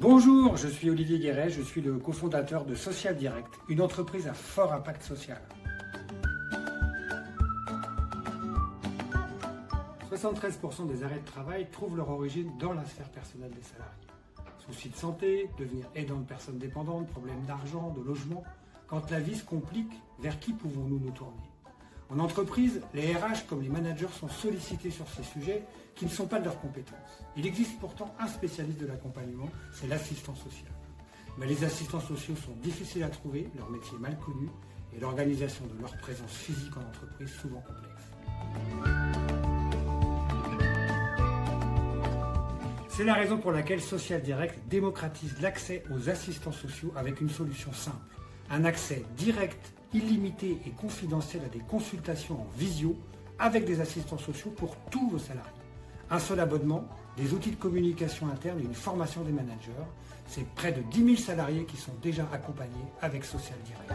Bonjour, je suis Olivier Guéret, je suis le cofondateur de Social Direct, une entreprise à fort impact social. 73% des arrêts de travail trouvent leur origine dans la sphère personnelle des salariés. Soucis de santé, devenir aidant de personnes dépendantes, problèmes d'argent, de logement. Quand la vie se complique, vers qui pouvons-nous nous tourner? En entreprise, les RH comme les managers sont sollicités sur ces sujets qui ne sont pas de leurs compétences. Il existe pourtant un spécialiste de l'accompagnement, c'est l'assistant social. Mais les assistants sociaux sont difficiles à trouver, leur métier mal connu et l'organisation de leur présence physique en entreprise souvent complexe. C'est la raison pour laquelle Social Direct démocratise l'accès aux assistants sociaux avec une solution simple. Un accès direct, illimité et confidentiel à des consultations en visio avec des assistants sociaux pour tous vos salariés. Un seul abonnement, des outils de communication interne et une formation des managers. C'est près de 10 000 salariés qui sont déjà accompagnés avec Social Direct.